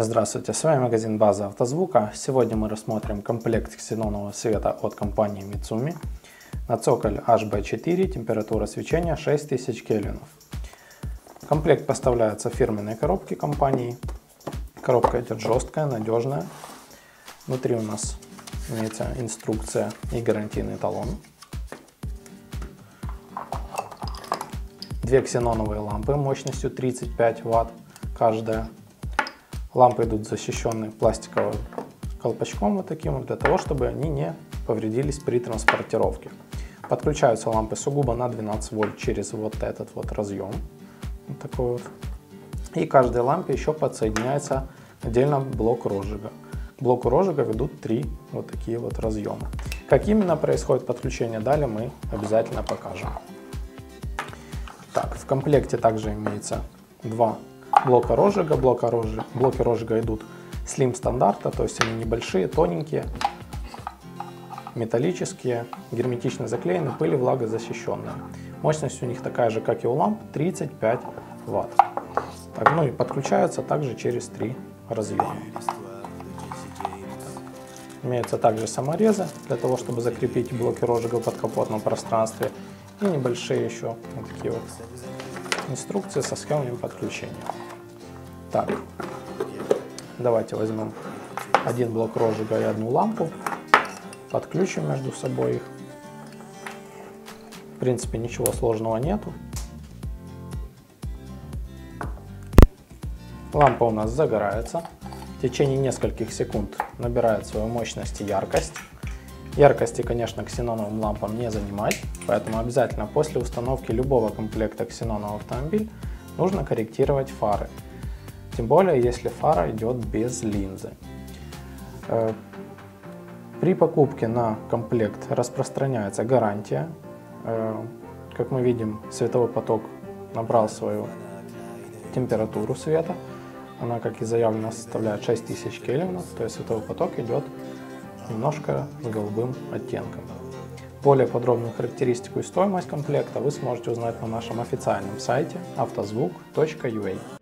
Здравствуйте, с вами магазин База Автозвука. Сегодня мы рассмотрим комплект ксенонового света от компании Mitsumi. На цоколь HB4, температура свечения 6000 кельвинов. Комплект поставляется в фирменной коробке компании. Коробка идет жесткая, надежная. Внутри у нас имеется инструкция и гарантийный талон. Две ксеноновые лампы мощностью 35 Вт каждая Лампы идут защищенные пластиковым колпачком вот таким для того, чтобы они не повредились при транспортировке. Подключаются лампы сугубо на 12 вольт через вот этот вот разъем. Вот такой вот. И каждой лампе еще подсоединяется отдельно блок розжига. К блоку розжига ведут три вот такие вот разъема. Как именно происходит подключение, далее мы обязательно покажем. Так, в комплекте также имеется два блока розжига. Блока розжига. Блоки розжига идут slim стандарта, то есть они небольшие, тоненькие, металлические, герметично заклеены, пыли влагозащищенные. Мощность у них такая же, как и у ламп, 35 Вт. Так, ну и подключаются также через три разъема. Имеются также саморезы для того, чтобы закрепить блоки розжига в подкапотном пространстве и небольшие еще вот такие вот инструкции со схемами подключения. Так, давайте возьмем один блок розжига и одну лампу, подключим между собой их. В принципе, ничего сложного нету. Лампа у нас загорается. В течение нескольких секунд набирает свою мощность и яркость. Яркости, конечно, ксеноновым лампам не занимать, поэтому обязательно после установки любого комплекта ксенонового автомобиль нужно корректировать фары. Тем более, если фара идет без линзы. Э, при покупке на комплект распространяется гарантия. Э, как мы видим, световой поток набрал свою температуру света. Она, как и заявлено, составляет 6000 кельвинов, то есть световой поток идет немножко с голубым оттенком. Более подробную характеристику и стоимость комплекта вы сможете узнать на нашем официальном сайте автозвук.ua.